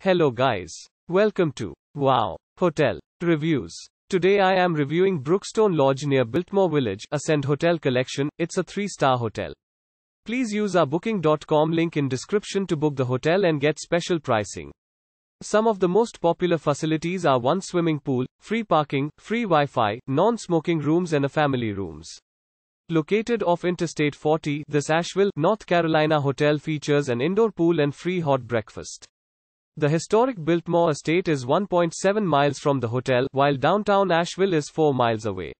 Hello guys. Welcome to Wow Hotel Reviews. Today I am reviewing Brookstone Lodge near Biltmore Village, Ascend Hotel Collection. It's a 3-star hotel. Please use our booking.com link in description to book the hotel and get special pricing. Some of the most popular facilities are one swimming pool, free parking, free Wi-Fi, non-smoking rooms and a family rooms. Located off Interstate 40, this Asheville, North Carolina hotel features an indoor pool and free hot breakfast. The historic Biltmore estate is 1.7 miles from the hotel, while downtown Asheville is 4 miles away.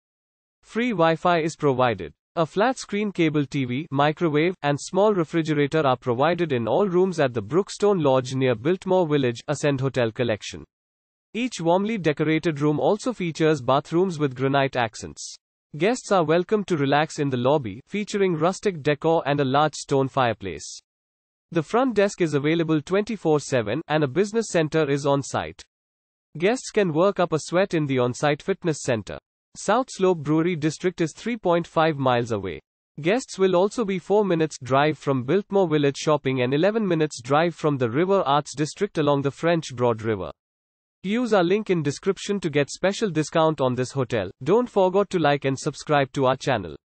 Free Wi-Fi is provided. A flat-screen cable TV, microwave, and small refrigerator are provided in all rooms at the Brookstone Lodge near Biltmore Village, Ascend Hotel Collection. Each warmly decorated room also features bathrooms with granite accents. Guests are welcome to relax in the lobby, featuring rustic decor and a large stone fireplace. The front desk is available 24 7, and a business center is on site. Guests can work up a sweat in the on site fitness center. South Slope Brewery District is 3.5 miles away. Guests will also be 4 minutes drive from Biltmore Village Shopping and 11 minutes drive from the River Arts District along the French Broad River. Use our link in description to get special discount on this hotel. Don't forget to like and subscribe to our channel.